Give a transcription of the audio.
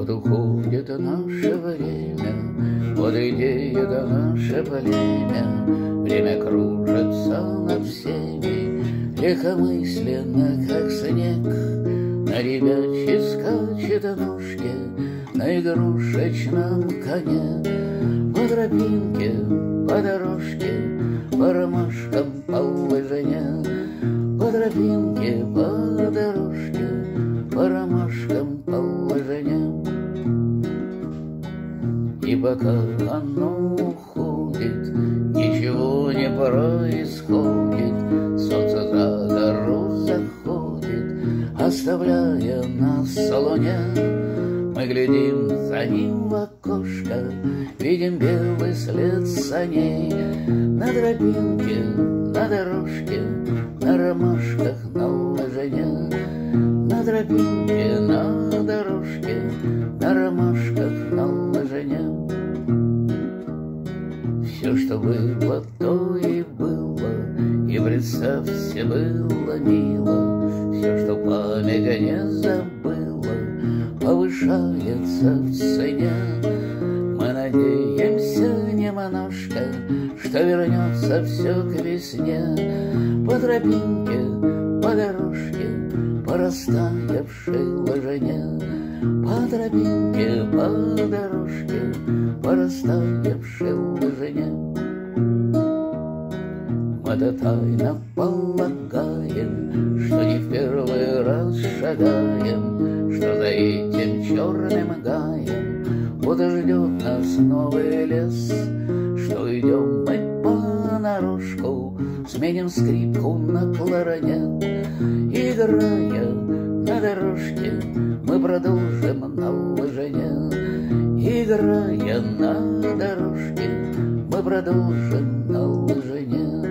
Вот уходит наше время, Вот идеет наше племя, Время кружится над всеми, Легкомысленно, как снег. На ребячьи скачет ножки, На игрушечном коне, По тропинке, по дорожке, По ромашкам, по лыжине, По тропинке, по И пока оно уходит, Ничего не происходит, Солнце за гору заходит, Оставляя нас в салоне. Мы глядим за ним в окошко, Видим белый след саней На тропинке, на дорожке, На ромашках, на лыжине. На тропинке, Все, что было, то и было, И представьте, было мило. Все, что память не забыла, Повышается в цене. Мы надеемся немножко, Что вернется все к весне. По тропинке, по дорожке, По растаявшей лыжине. По тропинке, по дорожке, По растаявшей лыжине. Мы-то тайно полагаем, Что не в первый раз шагаем, Что за этим черным гаем Вот ждет нас новый лес, Что идем мы понарошку, Сменим скрипку на кларонет, Играя на дорожке, Мы продолжим на лыжине. Играя на дорожке, Мы продолжим на лыжине.